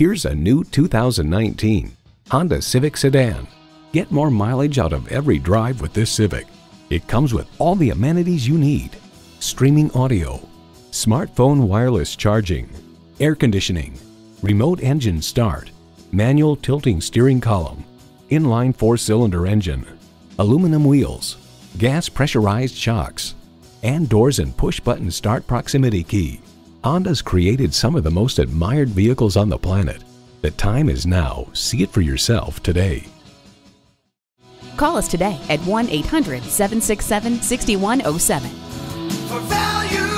Here's a new 2019 Honda Civic Sedan. Get more mileage out of every drive with this Civic. It comes with all the amenities you need. Streaming audio, smartphone wireless charging, air conditioning, remote engine start, manual tilting steering column, inline four-cylinder engine, aluminum wheels, gas pressurized shocks, and doors and push-button start proximity key. Honda's created some of the most admired vehicles on the planet. The time is now. See it for yourself today. Call us today at 1 800 767 6107. For value